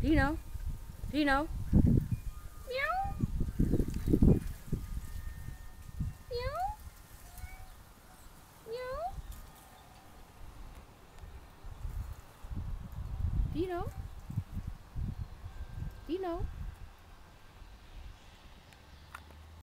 Do you? Meow. Meow. Meow. Do you?